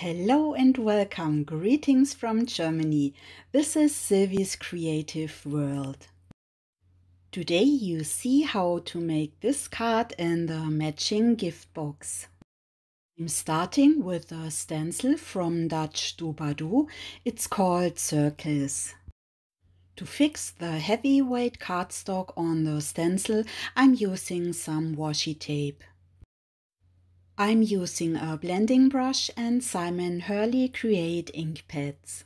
Hello and welcome. Greetings from Germany. This is Silvi's Creative World. Today you see how to make this card and the matching gift box. I'm starting with a stencil from Dutch Doobadoo. It's called Circles. To fix the heavyweight cardstock on the stencil, I'm using some washi tape. I'm using a blending brush and Simon Hurley Create ink pads.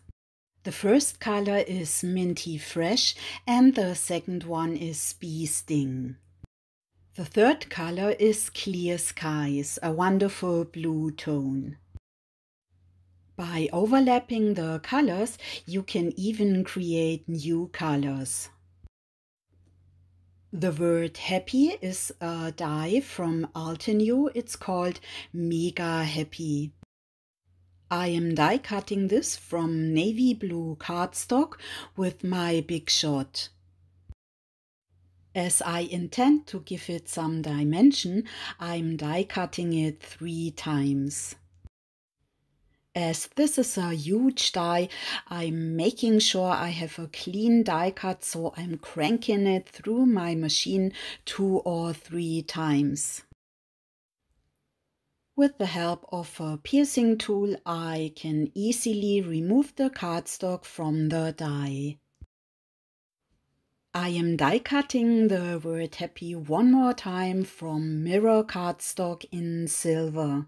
The first color is Minty Fresh and the second one is Bee Sting. The third color is Clear Skies, a wonderful blue tone. By overlapping the colors, you can even create new colors. The word happy is a die from Altenew. It's called Mega Happy. I am die cutting this from navy blue cardstock with my Big Shot. As I intend to give it some dimension, I'm die cutting it three times. As this is a huge die, I'm making sure I have a clean die cut, so I'm cranking it through my machine two or three times. With the help of a piercing tool, I can easily remove the cardstock from the die. I am die cutting the word happy one more time from mirror cardstock in silver.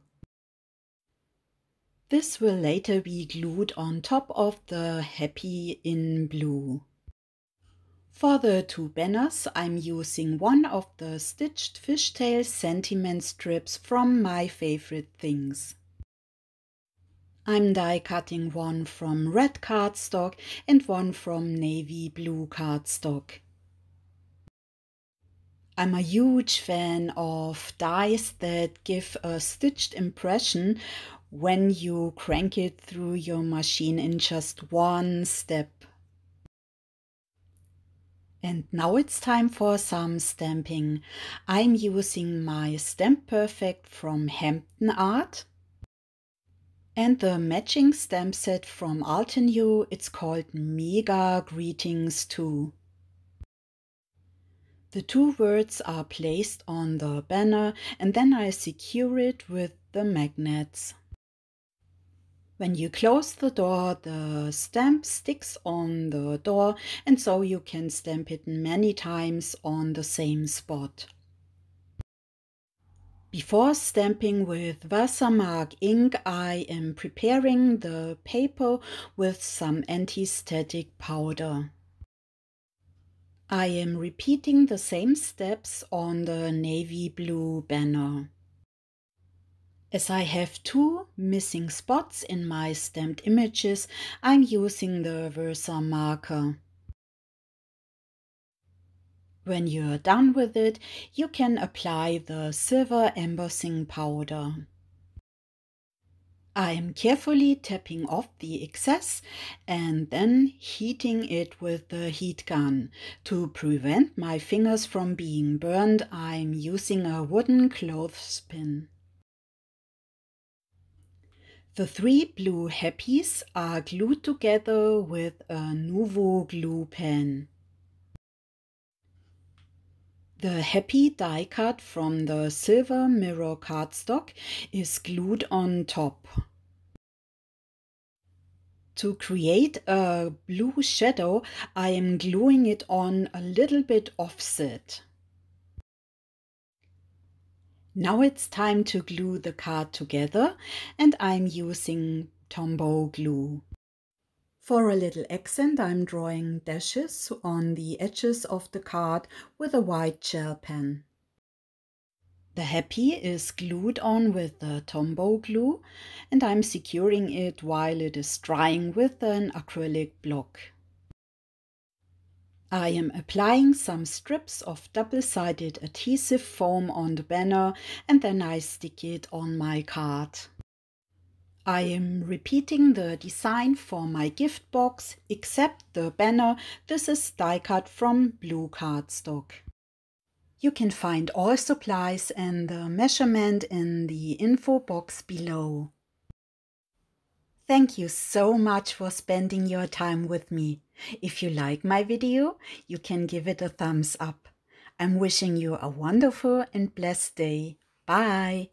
This will later be glued on top of the happy in blue. For the two banners, I'm using one of the stitched fishtail sentiment strips from My Favorite Things. I'm die cutting one from red cardstock and one from navy blue cardstock. I'm a huge fan of dies that give a stitched impression when you crank it through your machine in just one step. And now it's time for some stamping. I'm using my Stamp Perfect from Hampton Art and the matching stamp set from Altenew. It's called Mega Greetings 2. The two words are placed on the banner and then I secure it with the magnets. When you close the door, the stamp sticks on the door and so you can stamp it many times on the same spot. Before stamping with Versamark ink, I am preparing the paper with some anti-static powder. I am repeating the same steps on the navy blue banner. As I have two missing spots in my stamped images, I'm using the Versamarker. When you're done with it, you can apply the silver embossing powder. I am carefully tapping off the excess and then heating it with the heat gun. To prevent my fingers from being burned, I'm using a wooden clothespin. The three blue happies are glued together with a Nuvo glue pen. The happy die cut from the silver mirror cardstock is glued on top. To create a blue shadow, I am gluing it on a little bit offset. Now it's time to glue the card together and I'm using Tombow glue. For a little accent I'm drawing dashes on the edges of the card with a white gel pen. The happy is glued on with the Tombow glue and I'm securing it while it is drying with an acrylic block. I am applying some strips of double-sided adhesive foam on the banner and then I stick it on my card. I am repeating the design for my gift box except the banner. This is die cut from blue cardstock. You can find all supplies and the measurement in the info box below. Thank you so much for spending your time with me. If you like my video, you can give it a thumbs up. I'm wishing you a wonderful and blessed day. Bye.